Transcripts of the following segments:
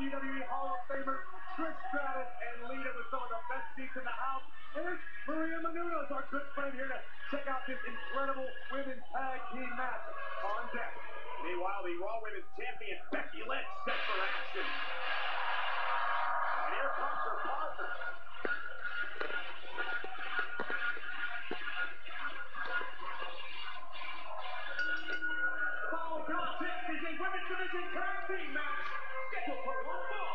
WWE Hall of Famers Trish Stratus and Lita with some of the best seats in the house. And there's Maria Menounos, our good friend here to check out this incredible women's tag team match on deck. Meanwhile, the Raw Women's Champion Becky Lynch set for action. And here comes her partner. Contest is women's division tag team match for the the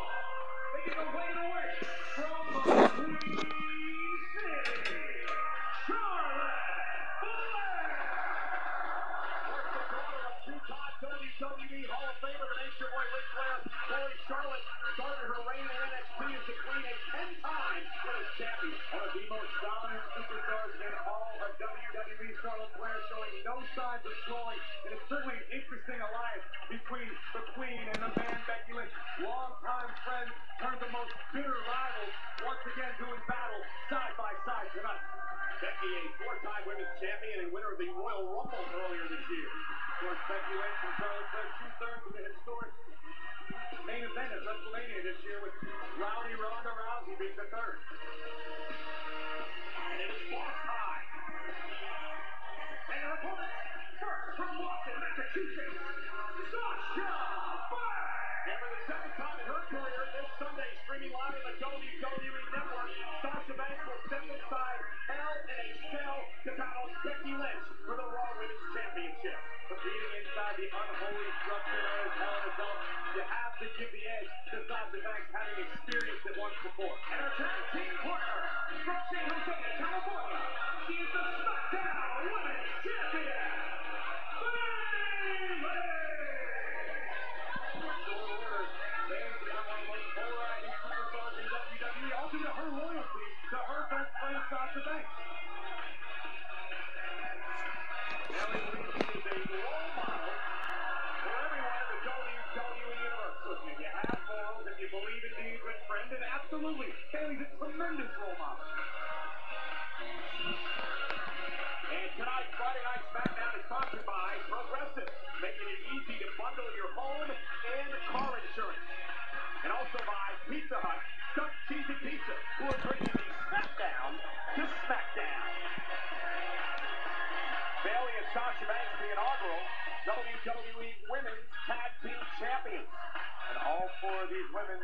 the WWE Hall of Famer, the Nature Boy Ric Flair. Charlotte started her reign in NXT as the Queen, a 10-time women's champion. One of the most dominant superstars in of WWE, Charlotte Flair showing no signs of slowing. And it's certainly an interesting alliance between the Queen and the man Becky Lynch. Longtime friends turned the most bitter rivals once again doing battle side by side tonight. Becky, a four-time women's champion and winner of the Royal Rumble earlier this year. Of course, Becky Lynch and Charlotte Flair two-thirds of the historic main event at WrestleMania this year with Rowdy Ronda Rousey being the third. Live on the WWE Network, Sasha Banks will step inside Hell in a Cell to battle Becky Lynch for the Raw Women's Championship. Competing inside the unholy structure known as Hell in a Cell, you have to give the edge to Sasha Banks having experienced it once before. And her tag team partner from San Jose, California. She is the SmackDown Women's Champion. Bayley's a tremendous role model. And tonight, Friday Night SmackDown is sponsored by Progressive, making it easy to bundle your home and car insurance. And also by Pizza Hut, stuffed cheesy pizza, who are bringing the SmackDown to SmackDown. Bayley and Sasha Banks, the inaugural WWE Women's Tag Team Champions. And all four of these women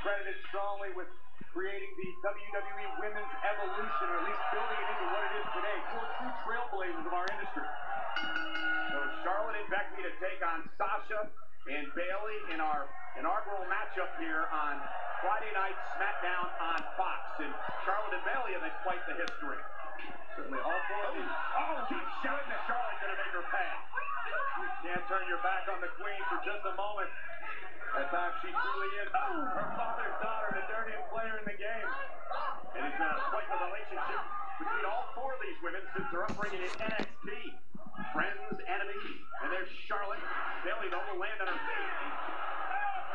credited strongly with creating the WWE Women's Evolution, or at least building it into what it is today. Four true trailblazers of our industry. So Charlotte and Becky to take on Sasha and Bayley in our inaugural matchup here on Friday night SmackDown on Fox. And Charlotte and Bayley have had quite the history. Certainly all four of these. Oh, deep shot to Charlotte gonna make her pay. You can't turn your back on the Queen for just a moment. In fact, she truly is oh, her father's daughter, the dirtiest player in the game. It has been a quite the relationship between all four of these women since their upbringing in NXT. Friends, enemies, and there's Charlotte. Bayley though will land on her feet.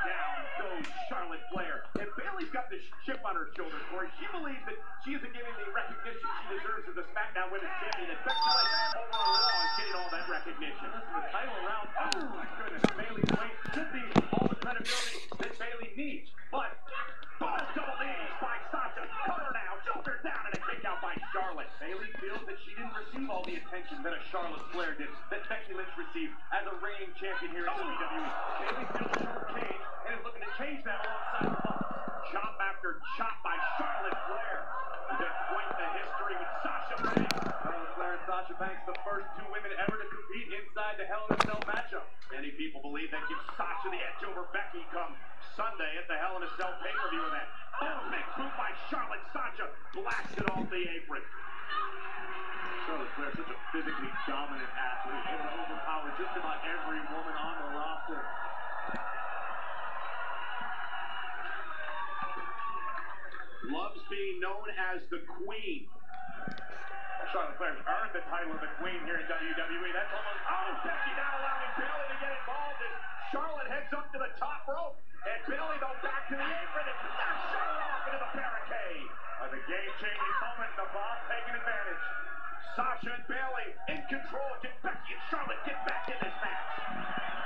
Down goes Charlotte Flair. And Bayley's got this chip on her shoulder, Corey. She believes that she isn't getting the recognition she deserves as a SmackDown Women's Champion. And Becky Lynch over on Raw is getting all that recognition. Listen, the title round. Oh my goodness, Bayley's weight should be all the credibility Lynch received as a reigning champion here in oh, WWE. Bayley feels shortchanged and is looking to change that alongside the Bucks. Chop after chop by Charlotte Flair. Had quite the history with Sasha Banks. Charlotte Flair and Sasha Banks, the first two women ever to compete inside the Hell in a Cell matchup. Many people believe that gives Sasha the edge over Becky come Sunday at the Hell in a Cell pay-per-view event. Oh, big boot by Charlotte. Sasha blasted off the apron. Charlotte Flair, such a physically dominant athlete, able to overpower just about every woman on the roster. Loves being known as the Queen. Charlotte Flair's earned the title of the Queen here in WWE. That's almost Oh, Becky now allowing Bayley to get involved as Charlotte heads up to the top rope. And Bayley, though, back to the apron and knocks Charlotte off into the barricade. a game-changing moment. The boss taking advantage. Sasha and Bayley in control. Get Becky and Charlotte get back in this match.